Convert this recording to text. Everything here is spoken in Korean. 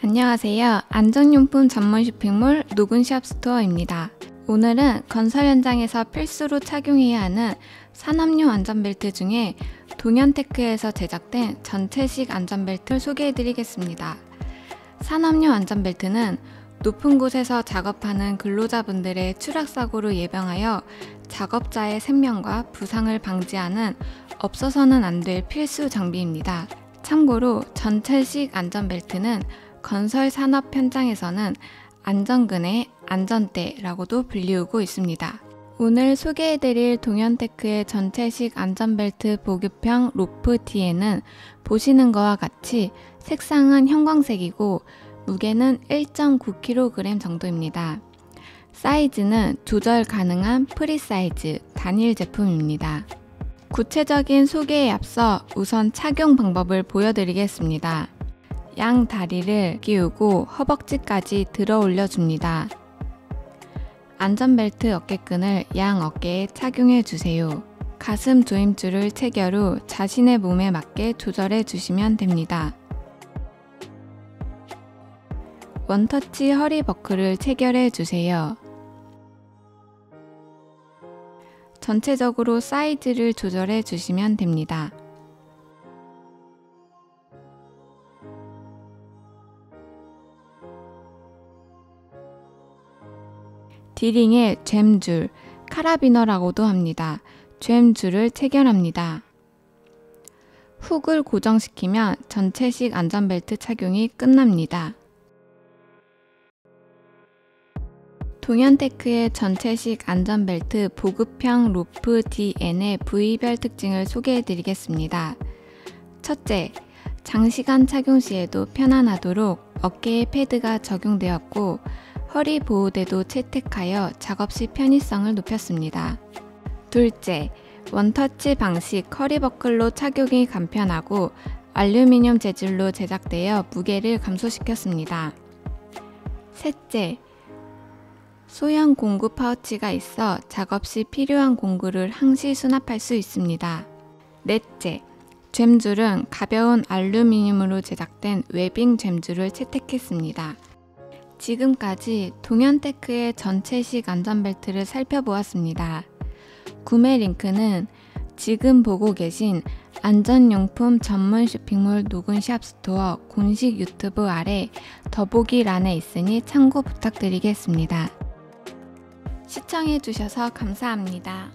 안녕하세요. 안전용품 전문 쇼핑몰 노근샵 스토어입니다. 오늘은 건설 현장에서 필수로 착용해야 하는 산업용 안전벨트 중에 동현테크에서 제작된 전체식 안전벨트를 소개해 드리겠습니다. 산업용 안전벨트는 높은 곳에서 작업하는 근로자분들의 추락사고를 예방하여 작업자의 생명과 부상을 방지하는 없어서는 안 될 필수 장비입니다. 참고로 전체식 안전벨트는 건설 산업 현장에서는 안전그네 안전대라고도 불리우고 있습니다. 오늘 소개해드릴 동현테크의 전체식 안전벨트 보급형 로프티에는 보시는 것과 같이 색상은 형광색이고 무게는 1.9kg 정도입니다. 사이즈는 조절 가능한 프리 사이즈 단일 제품입니다. 구체적인 소개에 앞서 우선 착용 방법을 보여드리겠습니다. 양 다리를 끼우고 허벅지까지 들어 올려줍니다. 안전벨트 어깨끈을 양 어깨에 착용해 주세요. 가슴 조임줄을 체결 후 자신의 몸에 맞게 조절해 주시면 됩니다. 원터치 허리 버클을 체결해 주세요. 전체적으로 사이즈를 조절해 주시면 됩니다. 디링의 잼줄, 카라비너라고도 합니다. 잼줄을 체결합니다. 훅을 고정시키면 전체식 안전벨트 착용이 끝납니다. 동현테크의 전체식 안전벨트 보급형 로프 DN의 부위별 특징을 소개해 드리겠습니다. 첫째, 장시간 착용 시에도 편안하도록 어깨에 패드가 적용되었고 허리 보호대도 채택하여 작업 시 편의성을 높였습니다. 둘째, 원터치 방식 허리버클로 착용이 간편하고 알루미늄 재질로 제작되어 무게를 감소시켰습니다. 셋째, 소형 공구 파우치가 있어 작업 시 필요한 공구를 항시 수납할 수 있습니다. 넷째, 죔줄은 가벼운 알루미늄으로 제작된 webbing 죔줄을 채택했습니다. 지금까지 동현테크의 전체식 안전벨트를 살펴보았습니다. 구매 링크는 지금 보고 계신 안전용품 전문 쇼핑몰 노근샵 스토어 공식 유튜브 아래 더보기 란에 있으니 참고 부탁드리겠습니다. 시청해주셔서 감사합니다.